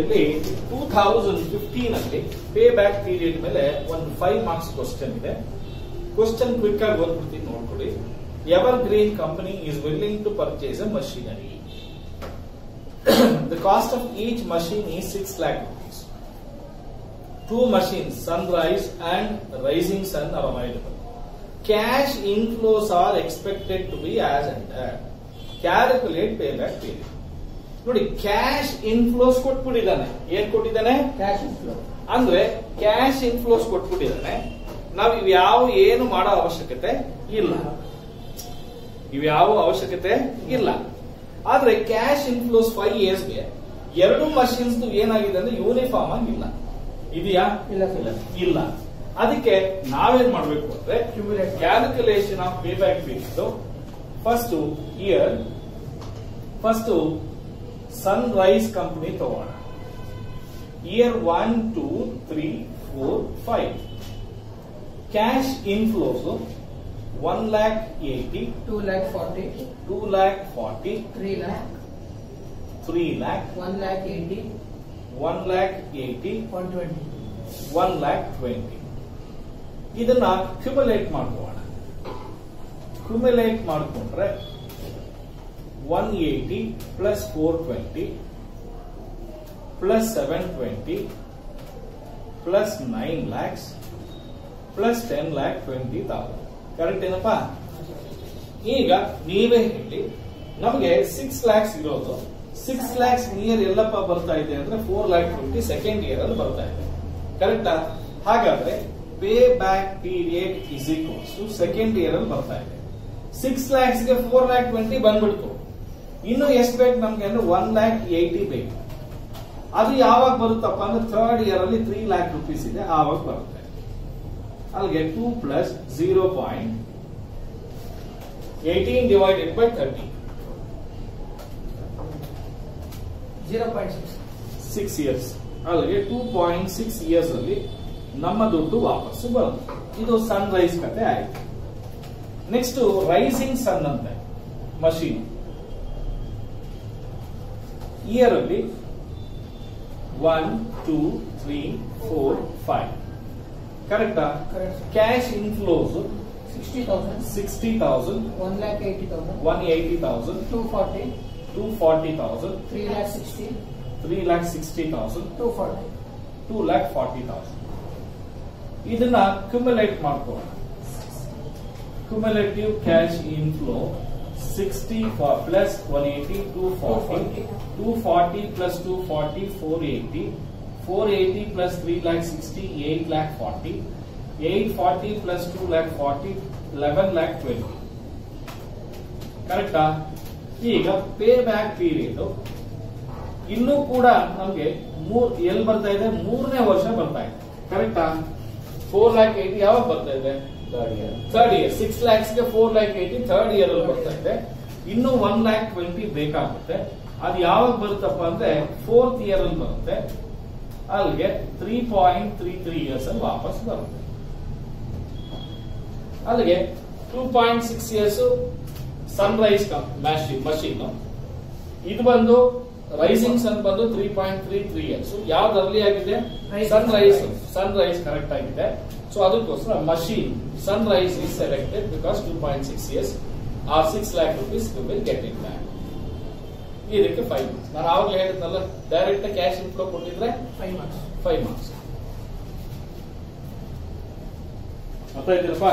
ಇಲ್ಲಿ two thousand fifteen ಅಲ್ಲಿ pay back period ಮೇಲೆ ಒಂದು ಫೈವ್ ಮಾರ್ಕ್ಸ್ ಕ್ವಶನ್ ಇದೆ. ಕ್ವಶನ್ ಕ್ವಿಕ್ ಆಗಿ ಓದ್ಬಿಡ್ತೀನಿ, ನೋಡ್ಕೊಳ್ಳಿ. Evergreen company is willing to purchase a machinery the cost of each machine is six lakh rupees two machines Sunrise and Rising Sun are available cash inflows are expected to be as and calculate pay back period ನೋಡಿ cash inflows ಕೊಟ್ಬಿಟ್ಟಿದ್ದಾನೆ. ಏನ್ ಕೊಟ್ಟಿದ್ದಾನೆ? Cash inflow ಅಂದ್ರೆ cash inflows ಕೊಟ್ಬಿಟ್ಟಿದ್ದಾನೆ. ನಾವು ಇವ್ಯಾವ ಏನು ಮಾಡೋ ಅವಶ್ಯಕತೆ ಇಲ್ಲ. ಇವ್ಯಾವ ಅವಶ್ಯಕತೆ ಇಲ್ಲ. ಆದ್ರೆ ಕ್ಯಾಶ್ ಇನ್ಫ್ಲೋಸ್ ಫೈವ್ ಇಯರ್ಸ್ಗೆ ಎರಡು ಮಷಿನ್ಸ್ ಏನಾಗಿದೆ ಅಂದ್ರೆ ಯೂನಿಫಾರ್ಮ್ ಆಗಿಲ್ಲ ಇದೆಯಾ? ಇಲ್ಲ ಇಲ್ಲ. ಇಲ್ಲ. ಅದಕ್ಕೆ ನಾವೇನ್ ಮಾಡ್ಬೇಕು ಅಂದ್ರೆ. Calculation of pay back period first year first sun company company ತಗೋಣ. Year one two three four five cash inflows one lakh eighty two lakh forty two lakh forty three lakh three lakh one lakh eighty one lakh eighty one twenty one lakh twenty ಇದನ್ನ cumulate ಮಾಡ್ಕೋಣ. Cumulate ಮಾಡಿಕೊಂಡ್ರೆ one eighty plus four twenty plus seven twenty plus nine lakhs plus ten lakh twenty thousand correct ಏನಪ್ಪಾ? ಈಗ ನೀವೇ ಹೇಳಿ, ನಮಗೆ six lakhs ಇರೋದು. Six lakhs near ಎಲ್ಲಪ್ಪ ಬರ್ತಾ ಇದೆ ಅಂದ್ರೆ four lakh twenty second year ಅಲ್ಲಿ ಬರ್ತಾ ಇದೆ. ಕರೆಕ್ಟಾ ಹಾಗಾದ್ರೆ pay back period is equals second year ಅಲ್ಲಿ ಬರ್ತಾ ಇದೆ. ಸಿಕ್ಸ್ ಲ್ಯಾಕ್ಸ್ಗೆ ಫೋರ್ ಲ್ಯಾಕ್ ಟ್ವೆಂಟಿ ಬಂದ್ಬಿಡ್ತು. ಇನ್ನು ಎಷ್ಟು ಬೇಕು ನಮ್ಗೆ ಅಂದ್ರೆ ಒನ್ ಲ್ಯಾಕ್ ಏಯ್ಟಿ ಬೇಕು. ಅದು ಯಾವಾಗ ಬರುತ್ತಪ್ಪ ಅಂದ್ರೆ ಥರ್ಡ್ ಇಯರ್ ಅಲ್ಲಿ ತ್ರೀ ಲ್ಯಾಕ್ ರುಪೀಸ್ ಇದೆ ಆವಾಗ ಬರುತ್ತೆ. ಅಲ್ಲಿಗೆ two plus zero point eighteen divided by thirty zero point six six years ಅಲ್ಲಿಗೆ ಟೂ ಪಾಯಿಂಟ್ ಸಿಕ್ಸ್ ಇಯರ್ಸ್ ಅಲ್ಲಿ ನಮ್ಮ ದುಡ್ಡು ವಾಪಸ್ಸು ಬರುತ್ತೆ. ಇದು ಸನ್ ರೈಸ್ ಕತೆ ಆಯ್ತು. ನೆಕ್ಸ್ಟ್ ರೈಸಿಂಗ್ ಸನ್ ಅಂತೆ ಮಷೀನ್ ಇಯರ್ ಅಲ್ಲಿ one two three four five ಕರೆಕ್ಟಾ correct cash inflows sixty thousand sixty thousand one lakh eighty thousand one eighty thousand two forty two forty thousand three lakh sixty three lakh sixty thousand two forty two lakh forty thousand ಇದನ್ನ cumulate ಮಾಡ್ಕೋಣ cumulative cash inflow sixty plus one eighty two forty two forty plus two forty four lakh four eighty plus three lakh sixty eight lakh forty eight forty plus two lakh forty eleven lakh twenty ಕರೆಕ್ಟಾ ಈಗ pay back period ಇನ್ನೂ ಕೂಡ ನಮಗೆ ಎಲ್ಲಿ ಬರ್ತಾ ಇದೆ? ಮೂರನೇ ವರ್ಷ ಬರ್ತಾ ಇದೆ. ಕರೆಕ್ಟಾ ಫೋರ್ ಲ್ಯಾಕ್ ಏಟಿ ಯಾವಾಗ ಬರ್ತಾ ಇದೆ? Third year six ಲ್ಯಾಕ್ಸ್ಗೆ four lakh eighty third year ಅಲ್ಲಿ ಬರ್ತಾ ಇದೆ. ಇನ್ನು ಒನ್ ಲ್ಯಾಕ್ ಟ್ವೆಂಟಿ ಬೇಕಾಗುತ್ತೆ. ಅದು ಯಾವಾಗ ಬರುತ್ತಪ್ಪ ಅಂದ್ರೆ ಫೋರ್ತ್ ಇಯರ್ ಅಲ್ಲಿ ಬರುತ್ತೆ. ಅಲ್ಲಿಗೆ three point three three years ಅಲ್ಲಿ ವಾಪಸ್ ಬರುತ್ತೆ. ಅಲ್ಲಿಗೆ two point six years sun rise machine machine ಇದು ಬಂದು ರೈಸಿಂಗ್ ಸನ್ ಬಂದು three point three three years ಯಾವ್ದು ಅರ್ಲಿ ಆಗಿದೆ? Sun rise sun rise correct ಆಗಿದೆ. ಸೊ ಅದಕ್ಕೋಸ್ಕರ machine sun rise is selected because two point six years are six lakh rupees you will get in back ಇದಕ್ಕೆ five marks ನಾನು ಆವಾಗಲೇ ಹೇಳಿದ್ನಲ್ಲ direct cash inflow ಕೊಟ್ಟಿದ್ರೆ five marks five marks ಅರ್ಥ ಆಯ್ತಿರಪ್ಪ